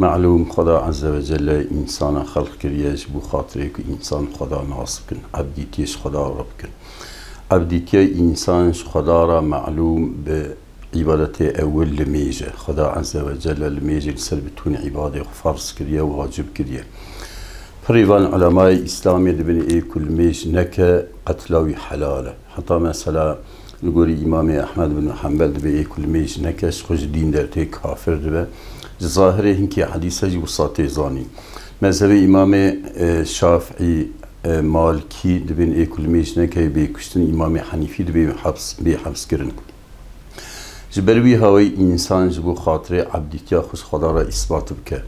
معلوم خدا عز وجل انسان خلق کریش بو خاطره که انسان خدا ناصب کن. عبدیتیش خدا رب کن. عبدیتی انسانش خدا را معلوم به عبادت اول لمیجه. خدا عز وجل لمیجه سر بتون عباده فرض کریه و واجب کریه. پریوان علماء اسلامی دبن ای کل میش نکه قتلاوی حلاله حتی مثلا نقول امام احمد بن حنبل ای کل میش نکش خوش دین در تی کافر دبه. ظاهره هنکی حدیثه جو ساته زانی. مذهب امام شافعی مالکی دبن ای کل میش نکه بی کشتن امام حنیفی دبه حبس بی حبس کرن جبروی هوای انسان جبو خاطر عبدیتیا خوش خدا را اثبات بکه.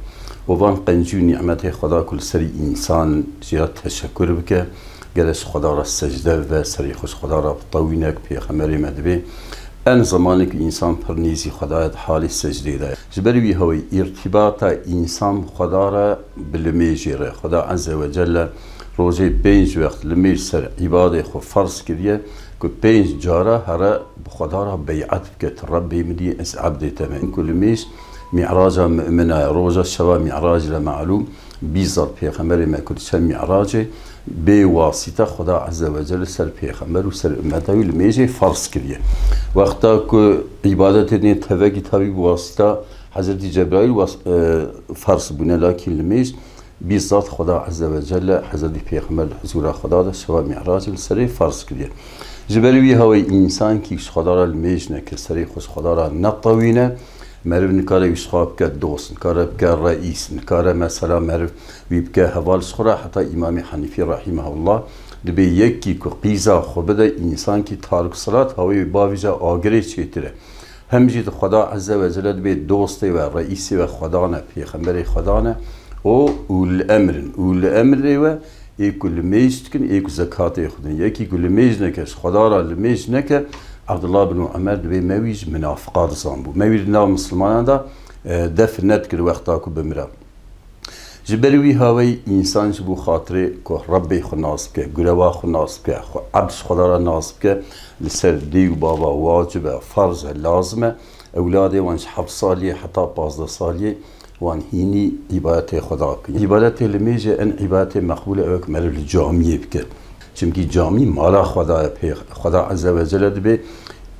وان قنجو نعمت خدا کل سری انسان جرا تشکر بکه. گلش خدا را سجده و سری خوش خدا را طوینک پیغمبر مدبه أن زمانی که انسان پر نیزی خدایت حال سجده ده. جبروی هوی ارتباط إنسان خدا را بلمیجیره خدا عز و جل روزه پنج وقت لمیج سر عبادة خو فرض کریه که پنج جارة هر خدا را بیعت بکت ربی مدی از عبد تمام. کل میش معراج مؤمنة روزه شوا معراج لمعلوم. بیزار پیغمبر ما کل سر معراج به واسطه خدا عز و جل سر پیغمبر و سر امته وی لمیجه فرض کریه. وقتا که عبادت نی توگی تابی واسطه حضرت جبرائیل فرض بونه لکن لمیج بیزات خدا عز و جل حضرت پیغمبر حضور خدا ده شوا معراج سر فرض کریه. جبروی هوای انسان که خدا را لمیج نکه سری خوش خدا را نطوینه مرو نکاره ویش خواب که دوست نکاره بکه رئیس نکاره مثلا مرو وی بکه حوال خورا حتی امام حنیفی رحمه الله دبی یکی که قیزا خوب ده انسان که تارک صلات هوای باویجا آگره چیتره همجید خدا عز و جل دبی دوستی و رئیسی و خدا نه پیغمبر خدا نه. و اول امرن اول امر و ایکو لمیج کن ایکو زکات خودن. یکی کو لمیج نکش خدا را لمیج نکه عبدالله بن عمر دبی مویج منافقات زان بو مویج ناو مسلمانان دا دف نت کر وقتا کو بمرا جبروی هاوی انسان بو خاطر کو ربی خو ناصب که گروا خو ناصب که عبدش خدا را ناصب که لسر دیو بابا واجب فرض لازمه أولاد وانش حب سالیه حتی پازده سالیه وان هینی عبادت خدا عبادت لمیجه ان عبادت مقبول اوک مرل جامعه بکر چونکی جامی مالا خدا پیغ خدا عز و جل به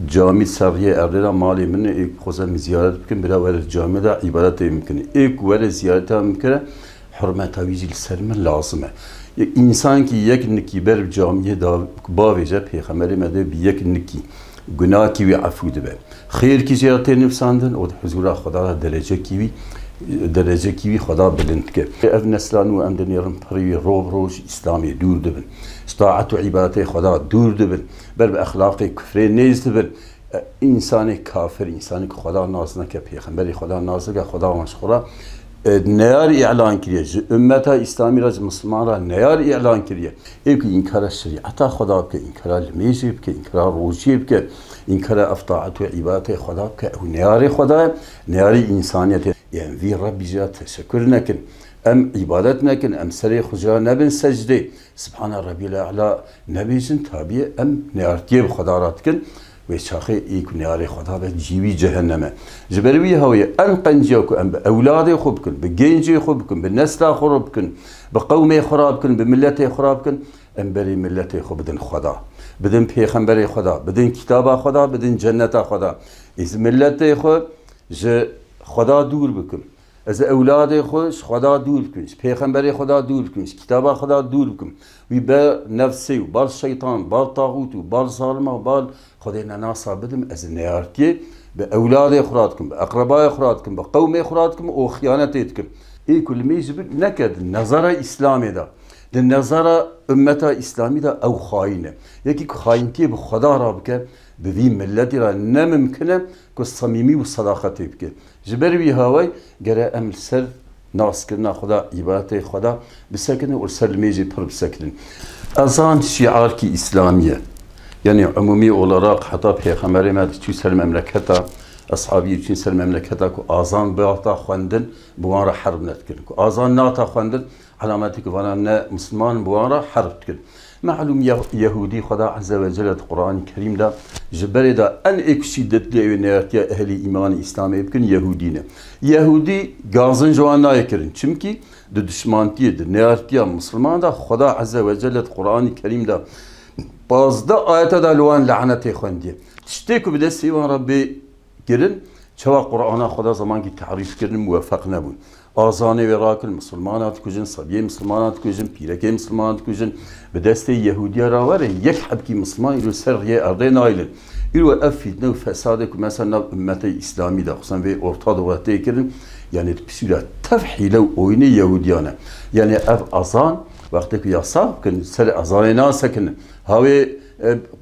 جامی ارده مالی من ایک خوزم زیارت بکن برا ور جامی دا عبادت می‌کنه. ایک ور زیارت می‌کنه حرمت سر من لازمه. یک انسان که یک نکی بر جامی دا باویجه پیغمبر مده بی یک نکی گناه کیوی عفو به خیر کی زیارت نفساندن و حضور خدا درجه کیوی. درجه کیوی خدا بلند که اف نسلان و ام دنیرم پری روب روش اسلامی دور دبن. استاعت و عبادت خدا دور دبن. بر به اخلاق کفر نیز دبن. انسان کافر انسانی که خدا ناز نکه پیغمبر خدا ناز نکه خدا مشخورا E, neyar i'lan kiriye, ümmeta İslami raz Müslümana neyar i'lan kiriye. Evki inkara şeriata Xuda ke, inkara lmeyzi ke, inkara ruci ke, inkara aftaatu ibadete Xuda ke, ev neyari Xuda, neyari insaniyete. Yani vi Rabbi cihat teşekkür nekin. Em ibadet nekin, em seri xuca nebin secde. Subhane Rabbil A'la nebizin tabiye, em neyar diye Xuda ratkin. وی شاخه ایک نیار خدا به جیوی جهنمه. جبروی هوی ام قنجیا کو ام اولاد خوب کن به گنج خوب کن به نسل خراب کن به قوم خراب کن به ملت خراب کن. ام بری ملت خوب دن خدا بدن پیغمبر خدا بدن کتاب خدا بدن جنت خدا. از ملت خود ج خدا دور بکن. از اولاد خوش خدا دور کنش پیغمبر خدا دور کنش کتاب خدا دور بکن وی به نفسی و بال شیطان بال طاغوت و بال ظالم و بال خدا نناسا بدم از نیارتی به اولاد خراد کن به اقربای خراد کن به قوم خراد کن و خیانت کن. ای کل میجب نکد نظر اسلامی دا. ده نظر امت اسلامی دا او خاینه. یکی که خاینتی به خدا را بکن بذي ملتي را نممكن كو الصميمي والصداقه تبكي جبر بي هاوي قرأ أم السر ناس كنا خدا عبادتي خدا بسكن والسر ميجي بر بسكن اذان شعار كي إسلامية. يعني عمومي اولاراق حتى في خمر ما تشي مملكتا أصحابي تشي سر مملكتا كو اذان بغطا خوندن بوان حرب نتكن كو اذان ناتا خوندن علامتك وأنا مسلمان بوان حرب تكن معلوم يهودي خدا عز وجل القرآن الكريم دا جبر دا أن اكشدت لي نيرتيا أهل إيمان إسلامي يمكن يهودين يهودي غازن جوانا يكرن چمكي د دشمانتي د نيرتيا مسلمان دا خدا عز وجل القرآن الكريم دا بازدا آيات دا لوان لعنتي خوندي تشتكو بدا سيوان ربي girin çava Kur'an'a Xuda zaman ki tarif kirin muvaffaq nebun. Azanê ve rakil Müslümanat kujin, sabiye Müslümanat kujin, pireke Müslümanat kujin. Bi destê Yehudiya ra were yek hebkî Müslüman îro ser riyê erdê nailin. İro ev fitne û fesadê ku mesela ümmete İslamî de xusan vê orta dowletê kirin. Yani pisîra tev hîle û oyunê Yehudiyane. Yani ev azan وقتی که یاسا کن سر ازان ناس کن هاوی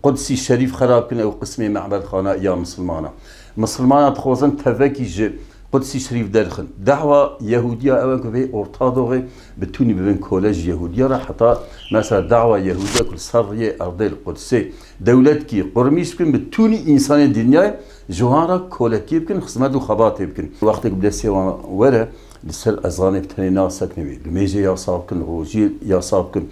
قدسی شریف خراب کن او قسمی معبد خانه یا مسلمانه مسلمان خوزن تفکی جه قدسی شریف درخن. دعوة يهودية أول كفي أرتاضوغي بتوني بين كولج يهودية را حتى مثلا دعوة يهودية كل سرية أرض القدسي دولة كي قرميش بكن بتوني إنسان الدنيا جوهارا كولكي بكن خصمات وخبات بكن وقت بدأ سيوان ورا لسر أزغاني بتاني ناسك نبي الميجي يا صابكن روجي يا صابكن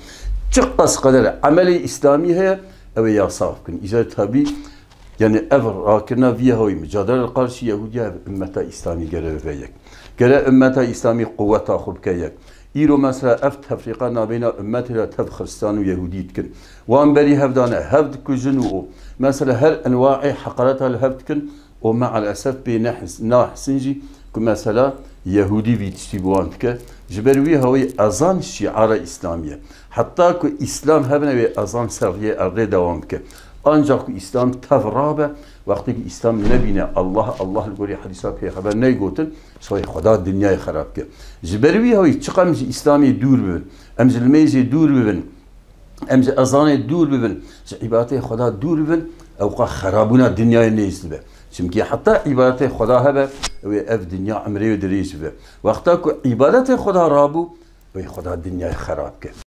تقص قدر عملي إسلامي هي أو يا صابكن إذا تبي يعني أفر راكنا فيها هوي مجادلة القارشي يهودية أمتا إسلامي قرأ فيك قرأ أمتا إسلامي قوة تأخذ كيك إيرو مثلا أف تفريقا نابينا أمتا تف خرستان ويهودية كن وان بري هفدانا هفد كجن وو مثلا هل أنواع حقرتها الهفد كن ومع الأسف بنحس ناحسنجي كمثلا يهودي في تشتبوان تك جبروي هوي أزان شعار إسلامية حتى كو إسلام هبنا بأزان سرية أرده دوام كن ancak İslam تفرابه وقتی که اسلام نبینه الله الله گوری حدیثا پیغمبر نیگوتن سوی خدا دنیای خراب که جبروی های چقدر اسلامی دور ببن امز میزی دور ببن امز ازان دور ببن عبادت خدا دور ببن اوقا خرابونا دنیای نیست به چون که حتی عبادت خدا هبه و اف دنیا عمری و دریش به وقتا که عبادت خدا رابو به خدا دنیای خراب که.